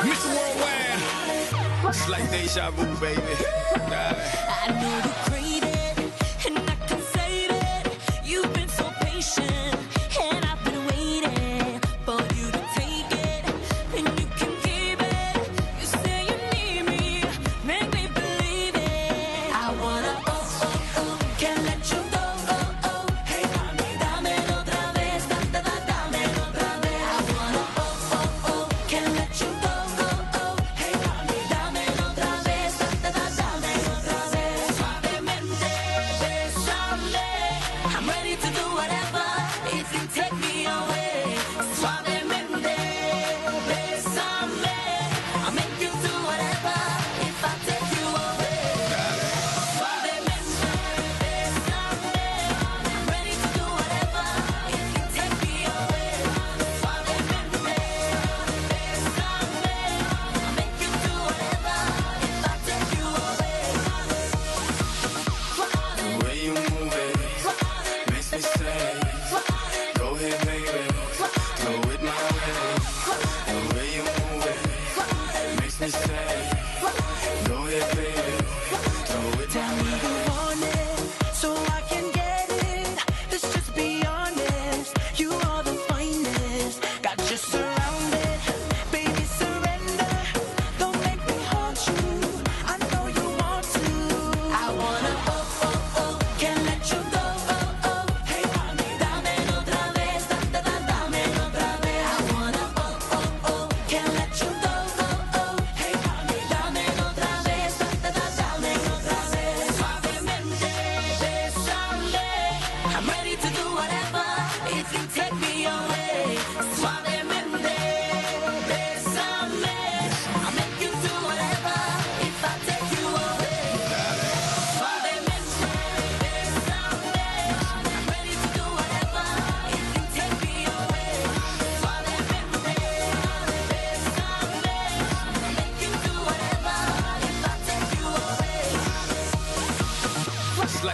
Mr. Worldwide. It's like deja vu, baby. I know the greatest.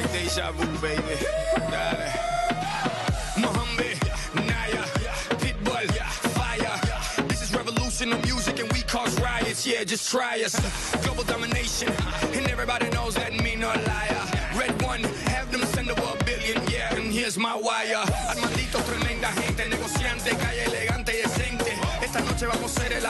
like deja vu, baby. Dale. Mohombi, Nayer, Pitbull, Fire. This is revolution music and we cause riots. Yeah, just try us. Global domination, and everybody knows that me no liar. Red one, have them send over a billion. Yeah, and here's my wire. Armandito, tremenda gente, negociante, calle elegante y decente. Esta noche vamos a ser el